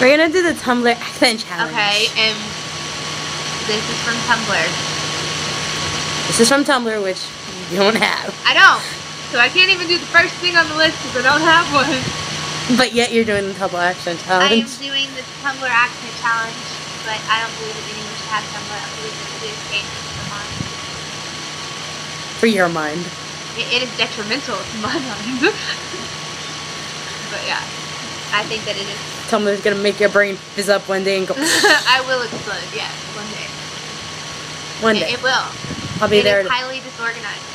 We're gonna do the Tumblr accent challenge. Okay, and this is from Tumblr. This is from Tumblr, which you don't have. I don't. So I can't even do the first thing on the list because I don't have one. But yet you're doing the Tumblr accent challenge. I am doing the Tumblr accent challenge, but I don't believe that anyone should have Tumblr. I believe that it is dangerous for mind. For your mind. It, it is detrimental to my mind. but yeah, I think that it is. Tumblr's gonna make your brain fizz up one day and go I will explode. Yes, one day. one It, day. it will. I'll be It there is to, highly disorganized.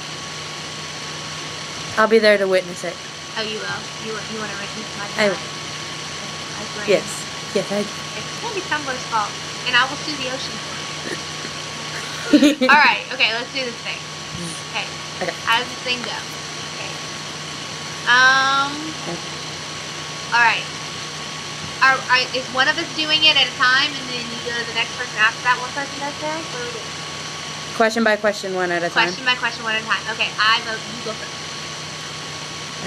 I'll be there to witness it. Oh, you will. You want you want to witness my I- demise? My brain. Yes. Yes, I It's gonna be Tumblr's fault, and I will sue the ocean for it. All right. Okay. Let's do this thing. Okay. Okay. How does this thing go? Okay. Um. All right. Are, are, is one of us doing it at a time, and then you go to the next person after that one person does theirs? Do? Question by question, one at a time. Question by question, one at a time. Okay. I vote. You go first.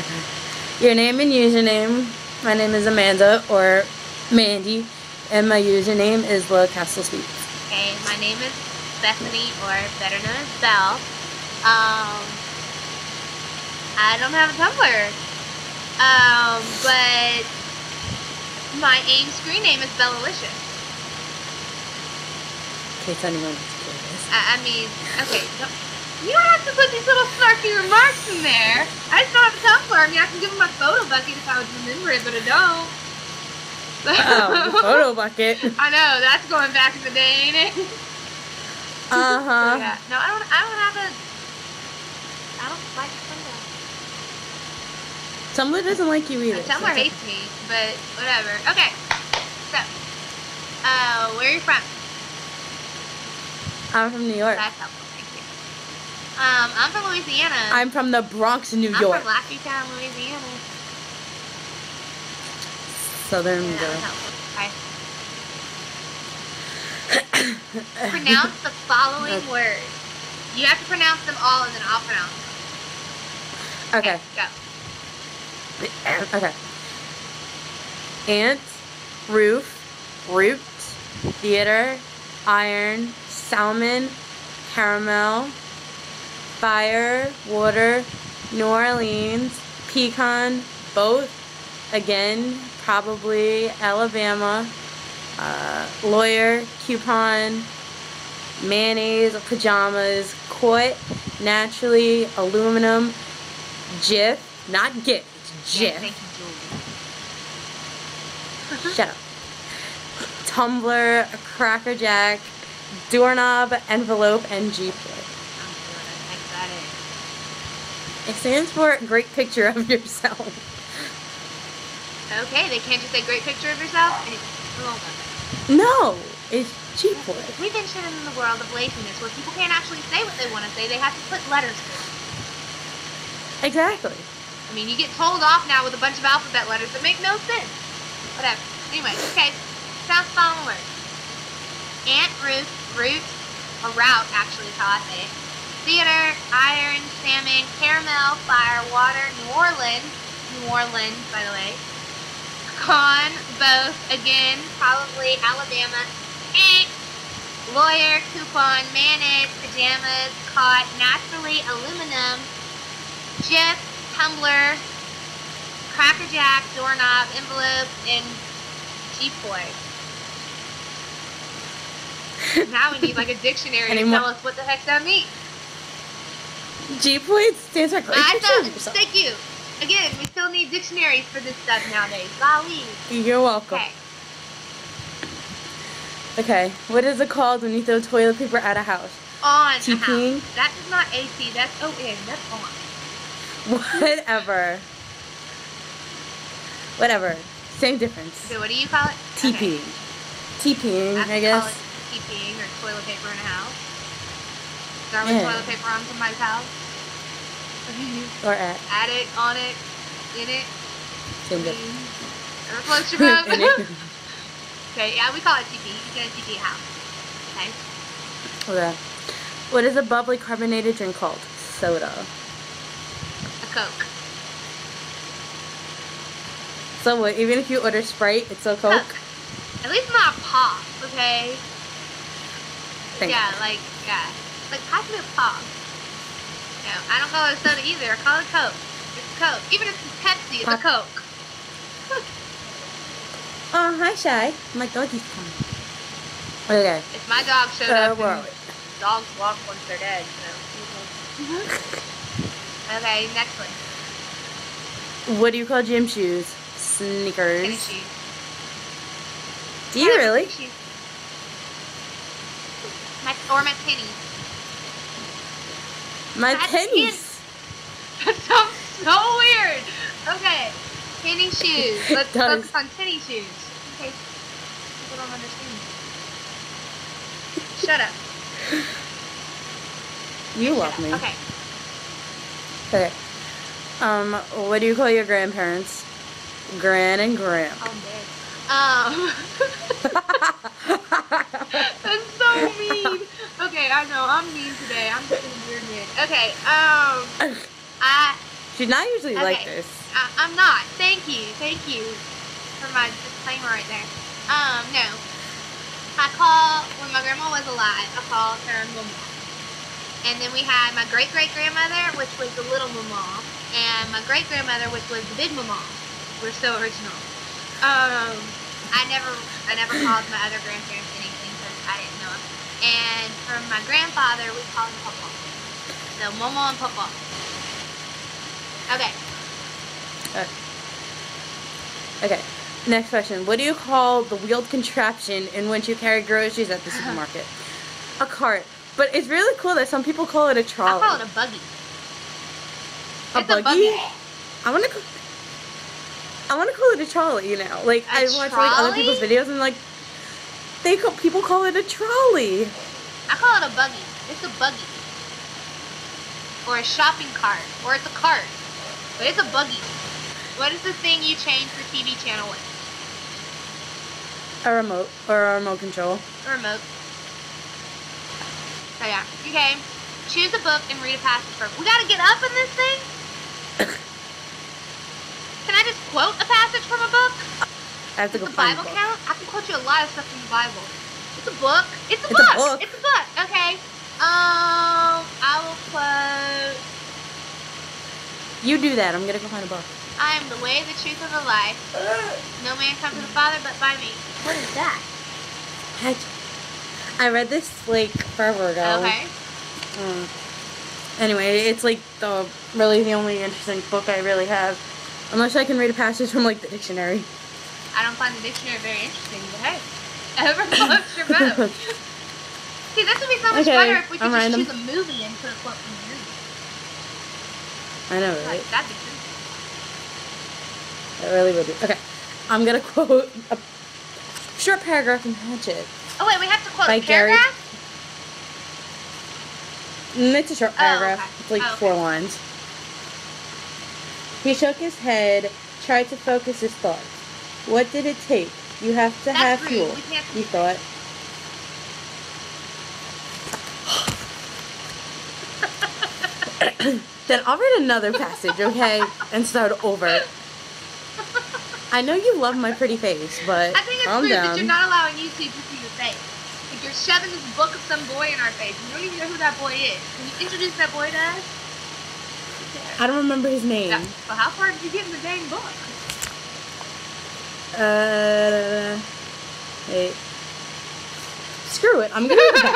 Okay. Your name and username. My name is Amanda or Mandy, and my username is Low Castle Sweet. Okay. My name is Bethany, or better known as Belle. Um. I don't have a Tumblr. Um, but my AIM screen name is Bellalicious. In case anyone is curious. I, I mean, okay, don't, you don't have to put these little snarky remarks in there. I just don't have a Tumblr. I mean, I can give them my Photobucket if I would remember it, but I don't. Oh, Photobucket. I know that's going back in the day, ain't it? Uh huh. yeah. No, I don't. I don't have a. I don't like Tumblr. Doesn't like you either. Tumblr so- hates me, but whatever. Okay. So, uh, where are you from? I'm from New York. That's helpful. Thank you. Um, I'm from Louisiana. I'm from the Bronx, New York. I'm York. from Lafayette, Louisiana. Southern Yeah, that girl. was helpful. Okay. pronounce the following words. You have to pronounce them all, and then I'll pronounce them. Okay. Go. Okay. Ant, roof, root, theater, iron, salmon, caramel, fire, water, New Orleans, pecan, both, again, probably Alabama, uh, lawyer, coupon, mayonnaise, pajamas, quit, naturally, aluminum, Jif, not Gif, it's Yeah, thank you, Julie. Shut up. Tumblr, Cracker Jack, doorknob, envelope, and GPOY. I'm it. Thank that is. It stands for great picture of yourself. Okay, they can't just say great picture of yourself. It's wrong with it. No, it's play. We've been living in the world of laziness where people can't actually say what they want to say. They have to put letters to it. Exactly. I mean, you get told off now with a bunch of alphabet letters that make no sense. Whatever. Anyway, okay. Sounds following words. Ant, root, root, or route, actually is how I say it. Theater, iron, salmon, caramel, fire, water, New Orleans, New Orleans, by the way. Con, both, again, probably Alabama. Eh. Lawyer, coupon, mayonnaise, pajamas, caught, naturally, aluminum, Jif, tumbler, Cracker Jack, doorknob, envelope, and GPOY. now we need like a dictionary to tell us what the heck that means. GPOY stands for I thought, thank you. Again, we still need dictionaries for this stuff nowadays. Golly. You're welcome. Okay. Okay, what is it called when you throw toilet paper at a house? On a house. That is not AC. That's O-N. That's on. Whatever. Whatever. Same difference. So what do you call it? TPing. TPing, I I guess. TPing or toilet paper in a house. Throwing Yeah. toilet paper on somebody's house. Or at. At it, on it, in it. Same difference. Whatever floats your it. okay, yeah, we call it TP. You can TP a house. Okay. Okay. What is a bubbly carbonated drink called? Soda. Coke. So what, even if you order Sprite, it's still Coke? Coke. At least not pop, okay? Yeah, like yeah, like a pop. No, I don't call it a soda either. I call it Coke. It's Coke. Even if it's Pepsi, it's a Coke. Oh, hi, Shy. My doggy's coming. Okay. If my dog showed Uh, up, where and are we? dogs walk once they're dead. So. okay, next one. What do you call gym shoes? Tennis Sneakers. shoes. Do you Yeah, really? shoes. My, or my pennies. My That's pennies. That sounds so weird. Okay, tennis shoes. Let's focus on tennis shoes. Okay, people don't understand. Shut up. You Shut love up. me. Okay. Okay. Um, what do you call your grandparents? Gran and Gram. Oh. Um. That's so mean. Okay, I know I'm mean today. I'm just a weird mood. Okay. Um. I. She's not usually like this. I, I'm not. Thank you. Thank you for my disclaimer right there. Um, no. I call, when my grandma was alive, I called her Mama. And then we had my great great grandmother, which was the little Mama, and my great grandmother, which was the big Mama. We're so original. Um, I never, I never called my other grandparents anything because I didn't know them. And from my grandfather, we called him Papa. So Mama and Papa. Okay. Okay. Next question. What do you call the wheeled contraption in which you carry groceries at the supermarket? a cart. But it's really cool that some people call it a trolley. I call it a buggy. A buggy? a buggy. I want to. I want to call it a trolley. You know, like A I watch like other people's videos and like they call, people call it a trolley. I call it a buggy. It's a buggy. Or a shopping cart. Or it's a cart. But it's a buggy. What is the thing you change the TV channel with? A remote or a remote control. A remote. So yeah. Okay. Choose a book and read a passage from. We gotta get up in this thing? Can I just quote a passage from a book? I have to Does go the find Bible the book. count? I can quote you a lot of stuff from the Bible. It's a book. It's a It's a book. book. It's a book. Okay. Um, I will quote. You do that. I'm gonna go find a book. I am the way, the truth, and the life. No man comes to the Father but by me. What is that? Heck. I read this like forever ago. Okay. Mm. Anyway, it's like the really the only interesting book I really have, unless I can read a passage from like the dictionary. I don't find the dictionary very interesting, but hey, ever floats your boat. See, this would be so much Okay, better if we could I'm just random. choose a movie and put a quote from the movie. I know, right? Like, that'd be good. It really would be. Okay, I'm gonna quote a short paragraph from Hatchet. Oh wait, we have to quote By a Gary- paragraph. Mm, It's a short Oh, paragraph. okay. It's like Oh, okay. four lines. He shook his head, tried to focus his thoughts. What did it take? You have to That's have rude. fuel. We can't He thought. then I'll read another passage, okay? And start over. I know you love my pretty face, but I think it's calm down. that you're not allowing YouTube to see your face. Like you're shoving this book of some boy in our face. We don't even know who that boy is. Can you introduce that boy to us? I don't remember his name. Yeah. Well, how far did you get in the dang book? Uh, wait. Screw it. I'm gonna it back.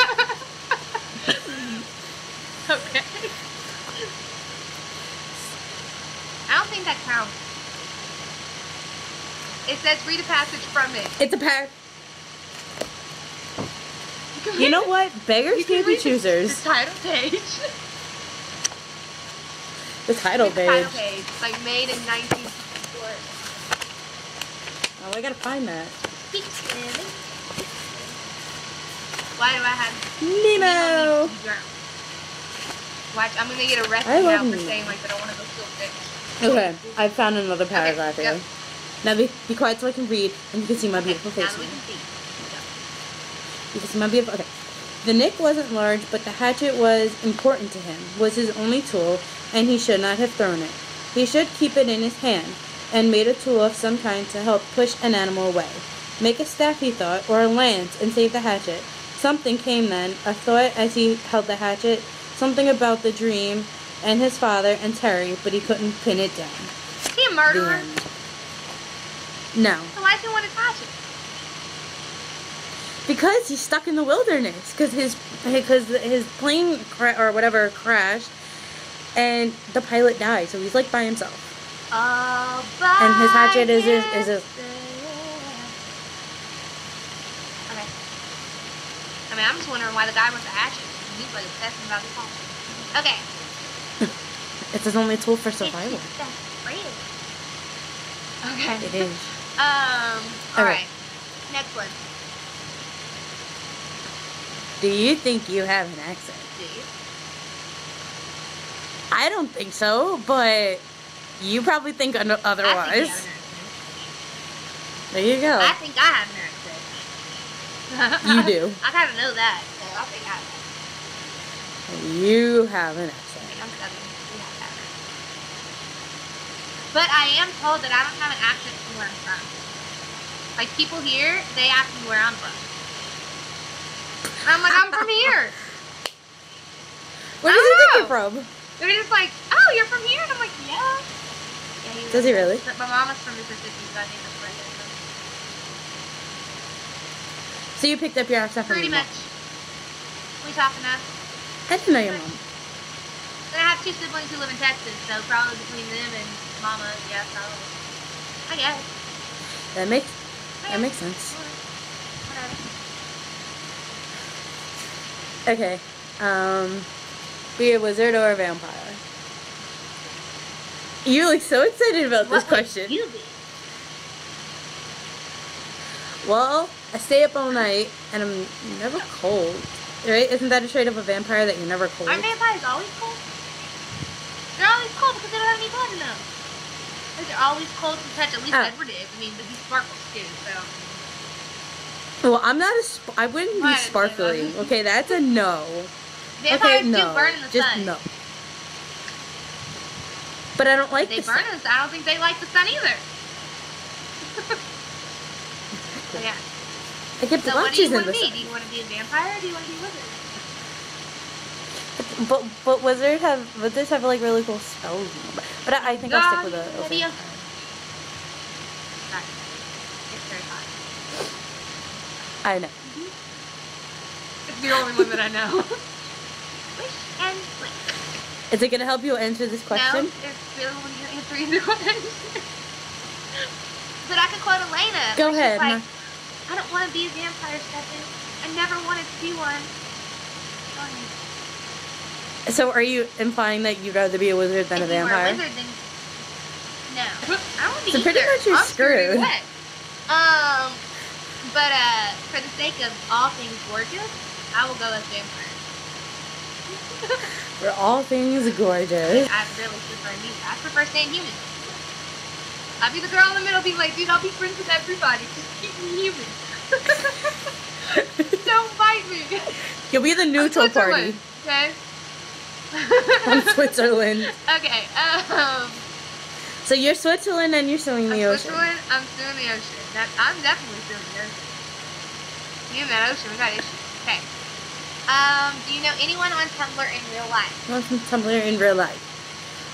okay. I don't think that counts. It says read a passage from it. It's a can You know what? Beggars You can can't be read the- choosers. The title page. The title the page. title page. Like made in 1964. Oh, I gotta find that. Why do I have Nemo. needs to be drowned? Watch, I'm gonna get arrested now for saying like that I want to go kill fish. Okay, I found another paragraph Okay, here. yep. Now be, be quiet so I can read and you can see my beautiful Okay, face. that we can see. You can see my beautiful. Okay. The nick wasn't large, but the hatchet was important to him. Was his only tool, and he should not have thrown it. He should keep it in his hand, and made a tool of some kind to help push an animal away. Make a staff, he thought, or a lance, and save the hatchet. Something came then, a thought as he held the hatchet, something about the dream and his father and Terry, but he couldn't pin it down. Is he a murderer? No. So why does he want to touch it? Because he's stuck in the wilderness. Because his because his plane or whatever crashed, and the pilot died. So he's like by himself. And his hatchet is his- is his- Okay. I mean, I'm just wondering why the guy wants a hatchet. He's like obsessing about his home. Okay. It's his only tool for It's survival. friend. Okay. It is. Um. Okay. Alright. Next one. Do you think you have an accent? Do you? I don't think so, but you probably think think otherwise. an. There you go. I think I have an accent. You do. I kind of know that, so I think I have. You have an accent. mean, I'm Southern. We have that. But I am told that I don't have an accent from where I'm from. Like people here, they ask me where I'm from. And I'm like, I'm from here. Where does he think you're oh. from? They're just like, oh, you're from here? And I'm like, yeah. yeah he Does he really? But my mom is from Mississippi, so I think that's where they're from. So you picked up your accent from Pretty much. We talking now? mom. I didn't know your mom. Then I have two siblings who live in Texas, so probably between them and mama, yeah, probably. I guess. That makes that makes sense. Whatever. Okay. Um, be a wizard or a vampire? You look so excited about this What would question. you be? Well, I stay up all night and I'm never cold. Right? Isn't that a trait of a vampire that you're never cold? Aren't vampires always cold? They're always cold because they don't have any blood in them. They're always cold to touch. At least Oh. Edward is. I mean, but he sparkles too, so. Well, I'm not a. Sp- I wouldn't be sparkling. Okay, that's a no. Vampires okay, no. do burn in the Just sun. no. But I don't like They the burn sun. in the sun. I don't think they like the sun either. so yeah. I get So what do you in want the to be? Do you want to be a vampire or do you want to be a wizard? But but wizards have wizards have like really cool spells. But I, I think I'll stick with a. a Maybe a- vampire. Right. It's very hot. I know. Mm-hmm. It's the only one that I know. Wish and wish. Is it gonna help you answer this question? No, it's the only one you're answering the question. but I could quote Elena. Go ahead, Like, I don't want to be a vampire, Stefan. I never wanted to be one. So are you implying that you'd rather be a wizard than if a vampire? a wizard, then no. I don't want to So pretty either. much you're I'm screwed. Um, but uh, for the sake of all things gorgeous, I will go as vampire. For all things gorgeous. I really prefer me. I prefer staying human. I'll be the girl in the middle, be like, dude, I'll be friends with everybody. Just keep me human. Don't fight me. You'll be the neutral party Okay. from Switzerland. okay. Um. So you're Switzerland and you're I'm the ocean. Switzerland. I'm still in the ocean. That, I'm definitely still in the ocean. Me and that ocean, we got issues. Okay. Um. Do you know anyone on Tumblr in real life? From Tumblr in real life.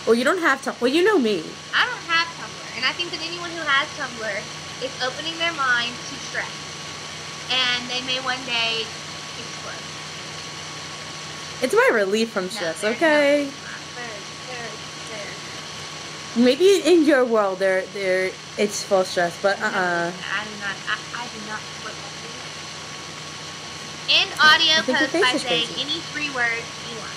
Well, you don't have to. Well, you know me. I don't have Tumblr, and I think that anyone who has Tumblr is opening their mind to stress, and they may one day. It's my relief from stress. okay. no- there's- Maybe in your world there there it's full stress, but uh uh no, I do not. I, I do not. End audio I think your post by saying crazy. any three words you want.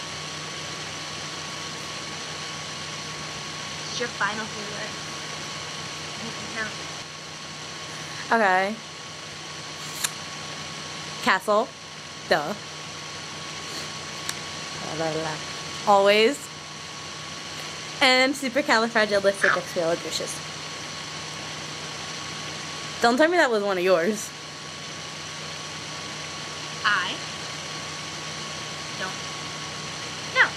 It's your final three words. You can count. Okay. Castle. Duh. La, la, la. Always. And supercalifragilisticexpialidocious. Don't tell me that was one of yours. I don't know.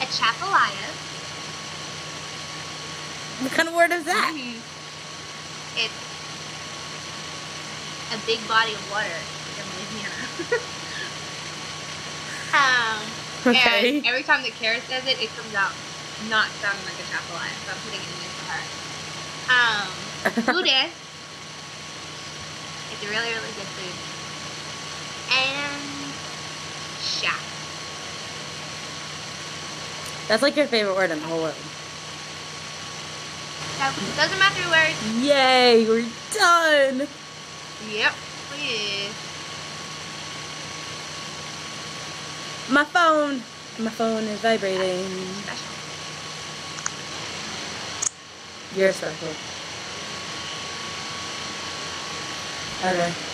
Atchafalaya. What kind of word is that? Mhm. It's a big body of water. um, Okay. and every time that Kara says it, it comes out not sounding like Atchafalaya, so I'm putting it in there for her. Um, food is. It's a really, really good food. And shack. That's like your favorite word in the whole world. It doesn't matter where. Yay, we're done. Yep, please. My phone. My phone is vibrating. You're special. Okay.